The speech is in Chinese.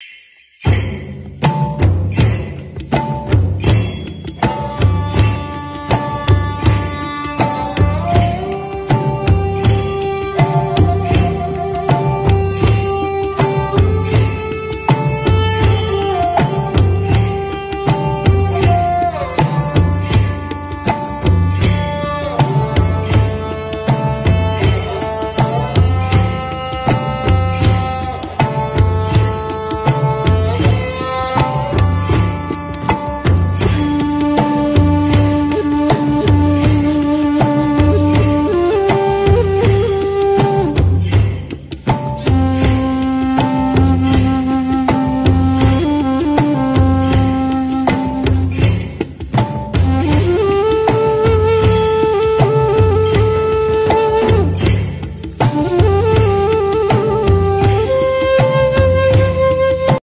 you Thank you.